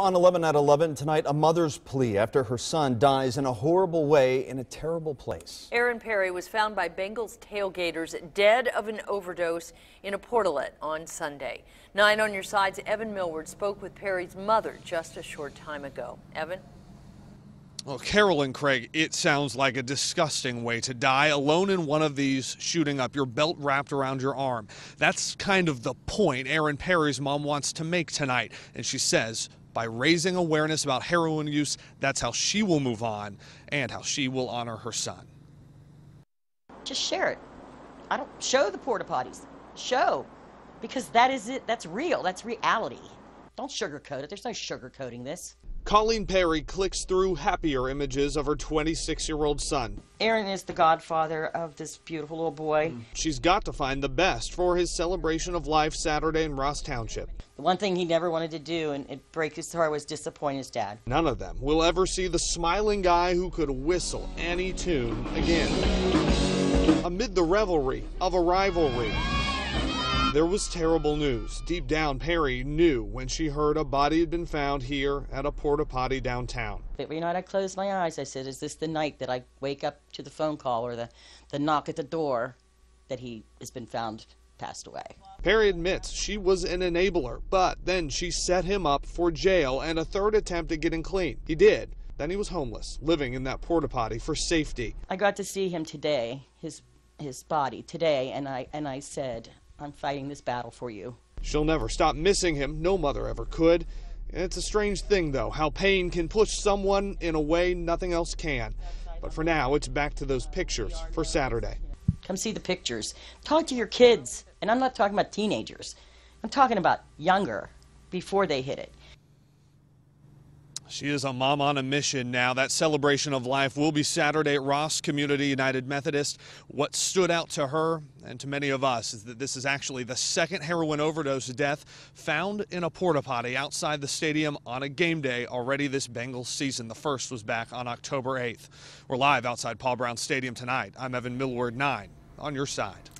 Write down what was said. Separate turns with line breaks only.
On 11 at 11 tonight, a mother's plea after her son dies in a horrible way in a terrible place.
Aaron Perry was found by Bengals tailgaters dead of an overdose in a portalet on Sunday. Nine on your side's Evan Millward spoke with Perry's mother just a short time ago. Evan?
Well, Carolyn Craig, it sounds like a disgusting way to die, alone in one of these, shooting up your belt wrapped around your arm. That's kind of the point Aaron Perry's mom wants to make tonight, and she says by raising awareness about heroin use, that's how she will move on and how she will honor her son.
Just share it. I don't show the porta potties. Show. Because that is it. That's real. That's reality. Don't sugarcoat it. There's no sugarcoating this.
Colleen Perry clicks through happier images of her 26 year old son.
Aaron is the godfather of this beautiful little boy. Mm.
She's got to find the best for his celebration of life Saturday in Ross Township.
The one thing he never wanted to do, and it breaks his heart, was disappoint his dad.
None of them will ever see the smiling guy who could whistle any tune again. Amid the revelry of a rivalry, there was terrible news. Deep down, Perry knew when she heard a body had been found here at a porta potty downtown.
Every night I closed my eyes, I said, Is this the night that I wake up to the phone call or the, the knock at the door that he has been found passed away?
Perry admits she was an enabler, but then she set him up for jail and a third attempt at getting clean. He did. Then he was homeless, living in that porta potty for safety.
I got to see him today, his his body today, and I and I said, I'm fighting this battle for you.
She'll never stop missing him. No mother ever could. It's a strange thing, though, how pain can push someone in a way nothing else can. But for now, it's back to those pictures for Saturday.
Come see the pictures. Talk to your kids. And I'm not talking about teenagers, I'm talking about younger, before they hit it.
She is a mom on a mission now. That celebration of life will be Saturday at Ross Community United Methodist. What stood out to her and to many of us is that this is actually the second heroin overdose death found in a porta potty outside the stadium on a game day already this Bengals season. The first was back on October 8th. We're live outside Paul Brown Stadium tonight. I'm Evan Millward, 9 on your side.